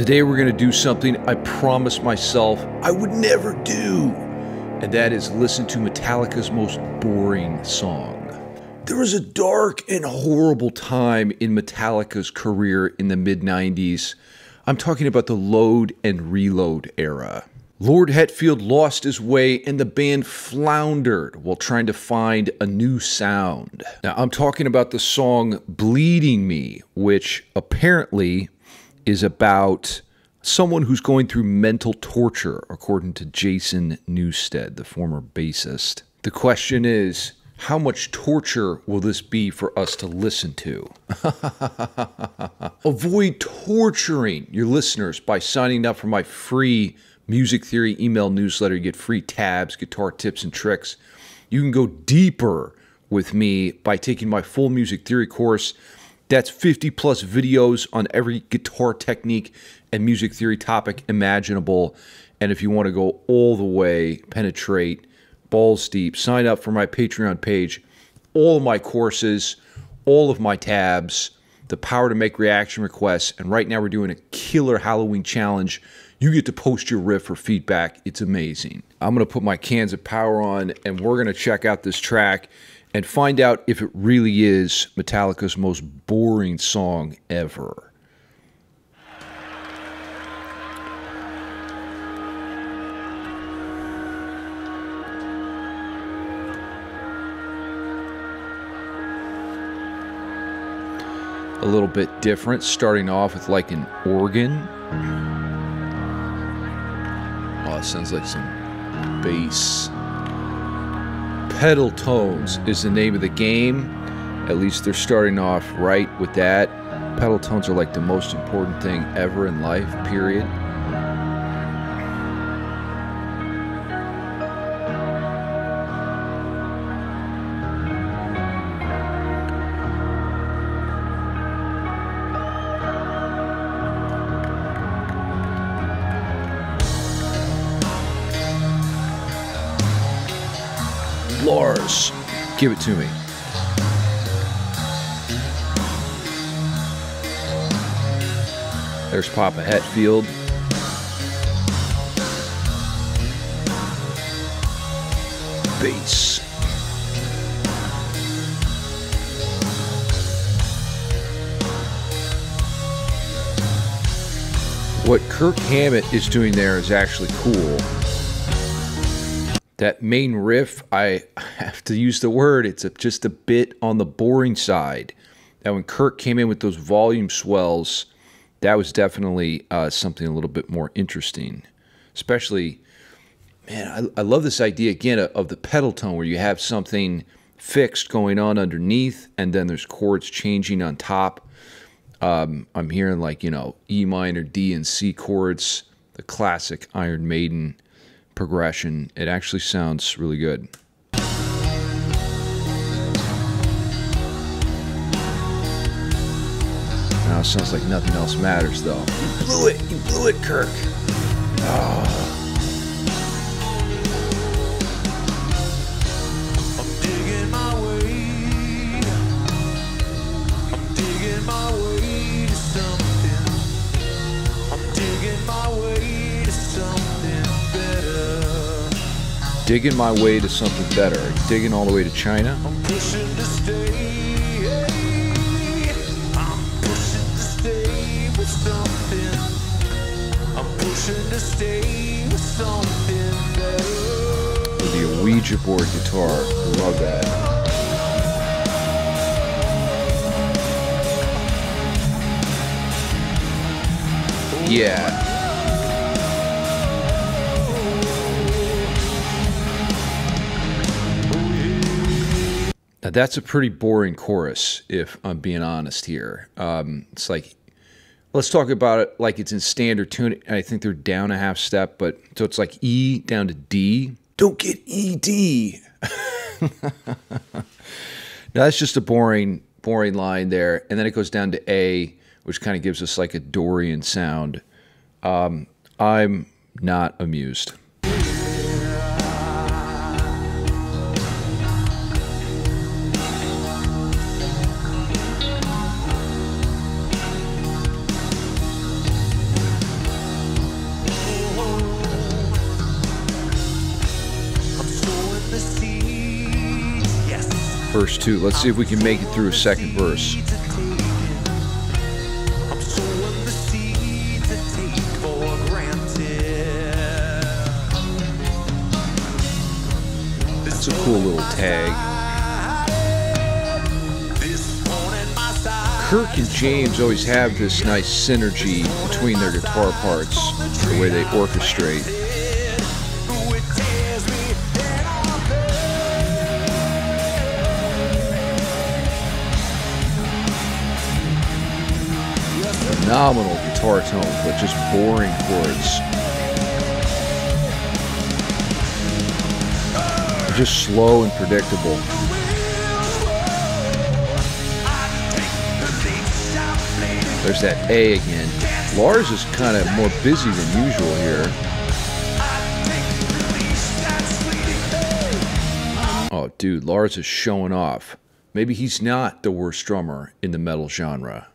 Today we're going to do something I promised myself I would never do, and that is listen to Metallica's most boring song. There was a dark and horrible time in Metallica's career in the mid 90s. I'm talking about the load and reload era. Lord Hetfield lost his way and the band floundered while trying to find a new sound. Now, I'm talking about the song Bleeding Me, which apparently is about someone who's going through mental torture, according to Jason Newsted, the former bassist. The question is, how much torture will this be for us to listen to? Avoid torturing your listeners by signing up for my free Music Theory email newsletter. You get free tabs, guitar tips, and tricks. You can go deeper with me by taking my full music theory course. That's 50 plus videos on every guitar technique and music theory topic imaginable. And if you want to go all the way, penetrate balls deep, sign up for my Patreon page. All of my courses, all of my tabs, the power to make reaction requests. And right now we're doing a killer Halloween challenge you get to post your riff for feedback. It's amazing. I'm going to put my cans of power on and we're going to check out this track and find out if it really is Metallica's most boring song ever. A little bit different, starting off with like an organ. Oh, it sounds like some bass. Pedal tones is the name of the game. At least they're starting off right with that. Pedal tones are like the most important thing ever in life, period. Lars, give it to me. There's Papa Hetfield. Bass. What Kirk Hammett is doing there is actually cool that main riff, I have to use the word, it's a, just a bit on the boring side. Now, when Kirk came in with those volume swells, that was definitely uh, something a little bit more interesting. Especially, man, I, I love this idea again of, of the pedal tone where you have something fixed going on underneath and then there's chords changing on top. Um, I'm hearing like, you know, E minor, D, and C chords, the classic Iron Maiden progression. It actually sounds really good. Now it sounds like nothing else matters though. You blew it! You blew it, Kirk! Oh. Digging my way to something better. Digging all the way to China. I'm pushing to stay. I'm pushing to stay with something. I'm pushing to stay with something better. With the Ouija board guitar. Love that. Yeah. Now that's a pretty boring chorus, if I'm being honest here. Um, it's like, let's talk about it like it's in standard tune. I think they're down a half step, but so it's like E down to D. Don't get E D. now that's just a boring, boring line there, and then it goes down to A, which kind of gives us like a Dorian sound. Um, I'm not amused. Verse 2. Let's see if we can make it through a second verse. It's a cool little tag. Kirk and James always have this nice synergy between their guitar parts, the way they orchestrate. Phenomenal guitar tone, but just boring chords. Just slow and predictable. There's that A again. Lars is kind of more busy than usual here. Oh, dude, Lars is showing off. Maybe he's not the worst drummer in the metal genre.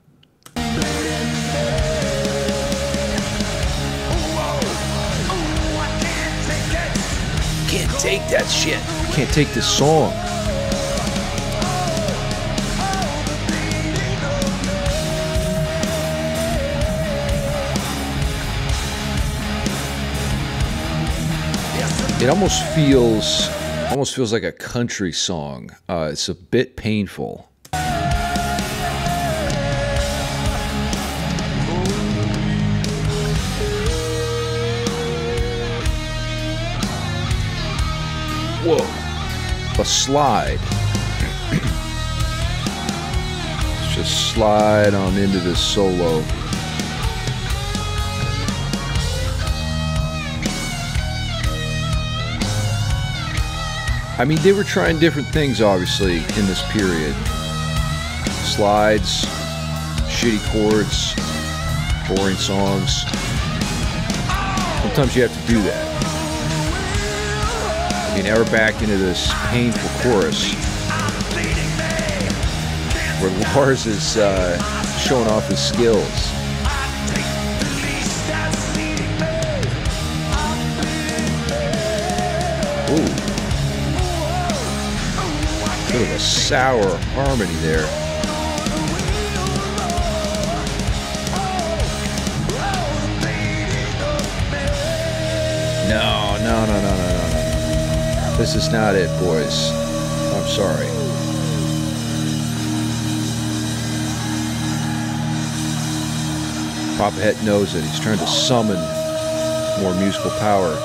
Take that shit. Can't take this song. It almost feels almost feels like a country song. Uh, it's a bit painful. Slide. Let's just slide on into this solo. I mean, they were trying different things, obviously, in this period. Slides, shitty chords, boring songs. Sometimes you have to do that. Mean, now we're back into this painful chorus where Lars is uh, showing off his skills. Ooh. Bit of a sour harmony there. No, no, no, no. This is not it, boys. I'm sorry. Papa Het knows it. He's trying to summon more musical power.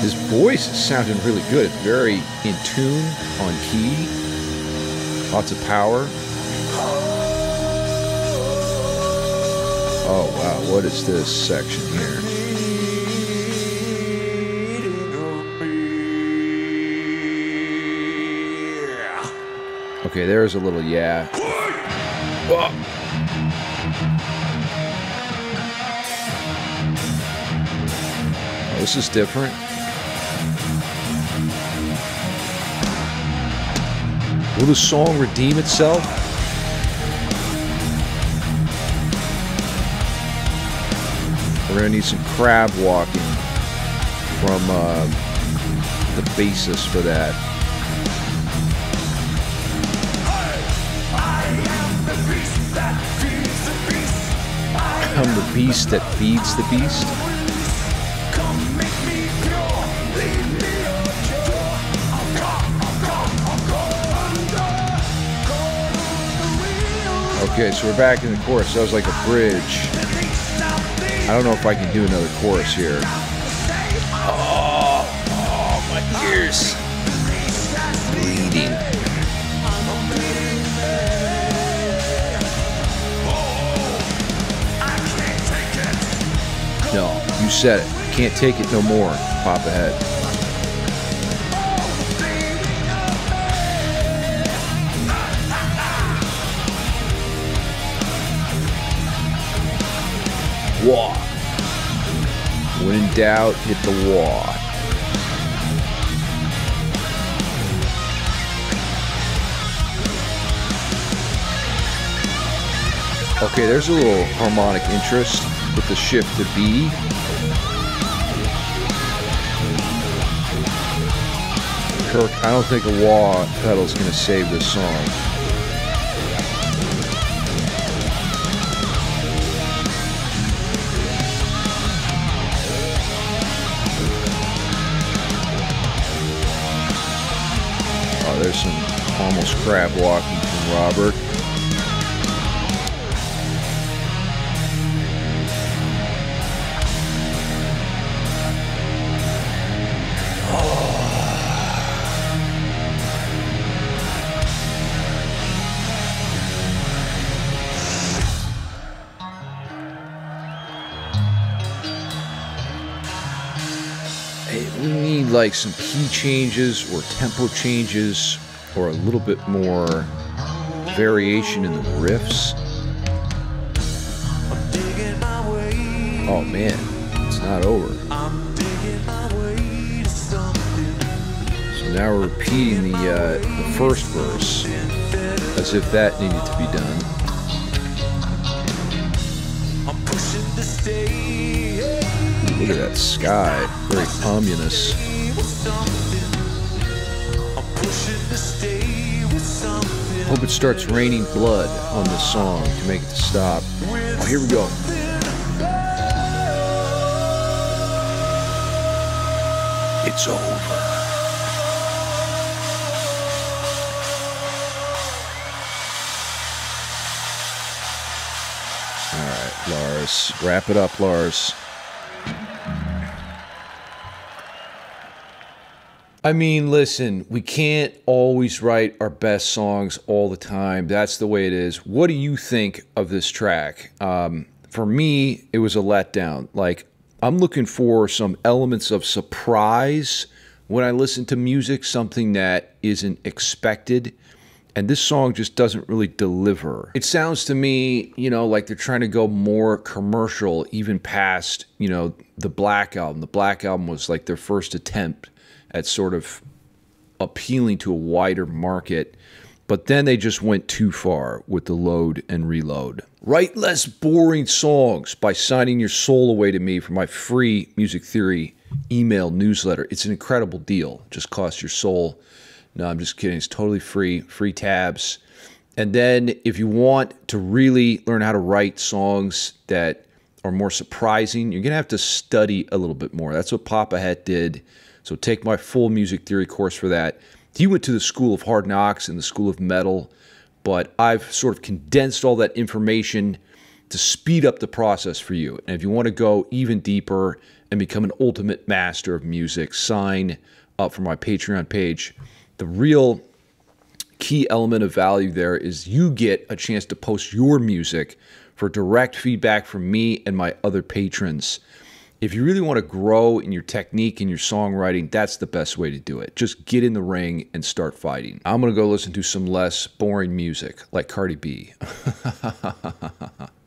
His voice is sounding really good. It's very in tune, on key, lots of power. Oh wow, what is this section here? Okay, there's a little yeah. Oh. This is different. Will the song redeem itself? We're gonna need some crab walking from uh, the bassist for that. I'm the beast that feeds the beast. Okay, so we're back in the chorus. That was like a bridge. I don't know if I can do another chorus here. Oh, oh my ears. Bleeding. Said it. Can't take it no more. Papa Het. Walk. When in doubt, hit the wall. Okay, there's a little harmonic interest with the shift to B. Kirk, I don't think a wah pedal's going to save this song. Oh, there's some almost crab walking from Robert. Like some key changes or tempo changes or a little bit more variation in the riffs. Oh man, it's not over. So now we're repeating the, uh, the first verse as if that needed to be done. Look at that sky, very ominous. Hope it starts raining blood on this song to make it stop. Oh, here we go. It's over. All right, Lars. Wrap it up, Lars. I mean, listen, we can't always write our best songs all the time. That's the way it is. What do you think of this track? Um, for me, it was a letdown. Like, I'm looking for some elements of surprise when I listen to music, something that isn't expected. And this song just doesn't really deliver. It sounds to me, you know, like they're trying to go more commercial, even past, you know, the Black Album. The Black Album was like their first attempt at sort of appealing to a wider market. But then they just went too far with the load and reload. Write less boring songs by signing your soul away to me for my free music theory email newsletter. It's an incredible deal. Just costs your soul. No, I'm just kidding. It's totally free, free tabs. And then if you want to really learn how to write songs that are more surprising, you're going to have to study a little bit more. That's what Papa Het did. So take my full music theory course for that. He went to the School of Hard Knocks and the School of Metal, but I've sort of condensed all that information to speed up the process for you. And if you want to go even deeper and become an ultimate master of music, sign up for my Patreon page. The real key element of value there is you get a chance to post your music for direct feedback from me and my other patrons if you really want to grow in your technique and your songwriting, that's the best way to do it. Just get in the ring and start fighting. I'm going to go listen to some less boring music like Cardi B.